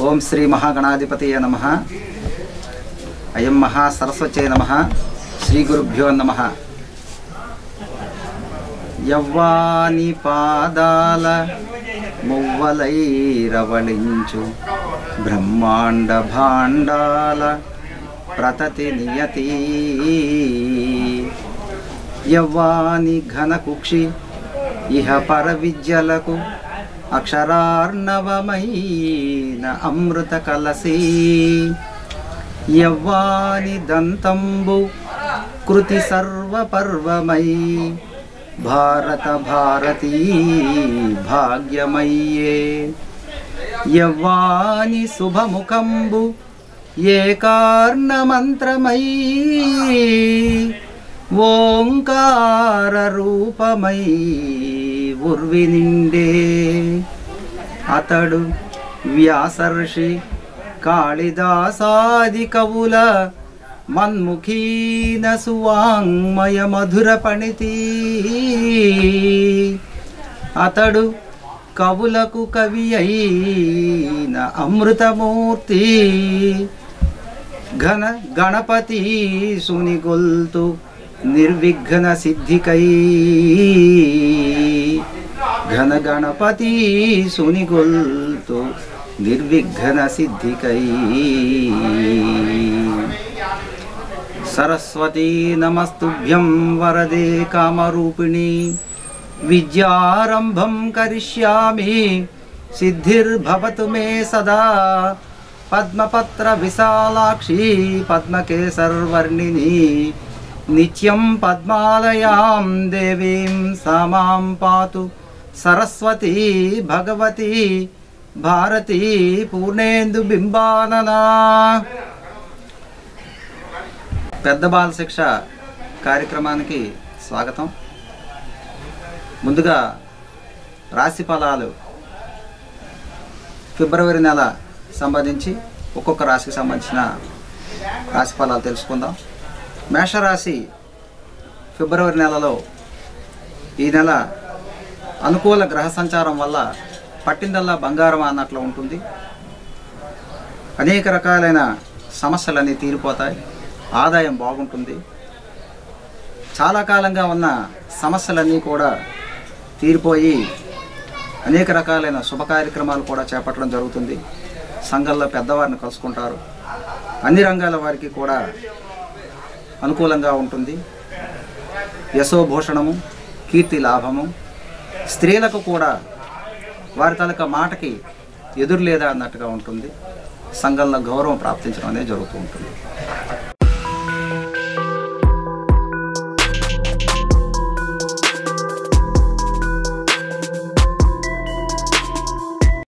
ఓం శ్రీ మహాగణాధిపతయ నమ. అయం మహాసరస్వత్యై నమ. శ్రీ గురుభ్యో నమ. యవ్వాని పాదాల మువ్వలైరవళించు బ్రహ్మాండ భాండాల ప్రతతి నియతి. యవ్వాని ఘనకుక్షి ఇహ పర విద్యలకు అక్షరార్ణవమైన అమృత కలసి యవ్వాని దంతంబు కృతి సర్వపర్వమై భారత భారతీ భాగ్యమయ్యే యవ్వాని శుభముఖంబు ఏకార్ణమంత్రమై ఓంకార రూపమై ఉర్వి నిండే అతడు వ్యాసర్షి కాళిదాసాది కవుల మన్ముఖీన సువాంగ్మయ మధుర పణితి. అతడు కవులకు కవి అయిన అమృతమూర్తి. ఘన గణపతి సునిగొల్తు నిర్విఘ్న సిద్ధికై. घन गणपति सुनिगोल्तो निर्विघ्न सिद्धि कई सरस्वती नमस्तुभ्यं वरदे कामरूपिणी विद्यारंभम करिष्यामि सिद्धिर्भवतु मे सदा पद्मपत्र विशालाक्षी पद्मकेसर्वर्णिनी नित्यं पद्मालयां देवीं सामां पातु సరస్వతి భగవతి భారతి పూర్ణేందు బింబాననా. పెద్ద బాల శిక్ష కార్యక్రమానికి స్వాగతం. ముందుగా రాశి ఫలాలు ఫిబ్రవరి నెల సంబంధించి ఒక్కొక్క రాశికి సంబంధించిన రాశి ఫలాలు తెలుసుకుందాం. మేషరాశి ఫిబ్రవరి నెలలో ఈ నెల అనుకూల గ్రహ సంచారం వల్ల పట్టిందల్లా బంగారం అన్నట్లు ఉంటుంది. అనేక రకాలైన సమస్యలన్నీ తీరిపోతాయి. ఆదాయం బాగుంటుంది. చాలా కాలంగా ఉన్న సమస్యలన్నీ కూడా తీరిపోయి అనేక రకాలైన శుభ కార్యక్రమాలు కూడా చేపట్టడం జరుగుతుంది. సంఘంలో పెద్దవారిని కలుసుకుంటారు. అన్ని రంగాల వారికి కూడా అనుకూలంగా ఉంటుంది. యశోభూషణము కీర్తి లాభము స్త్రీలకు కూడా వారి తాలూకా మాటకి ఎదురు లేదా అన్నట్టుగా ఉంటుంది. సంఘంలో గౌరవం ప్రాప్తించడం అనేది జరుగుతూ ఉంటుంది.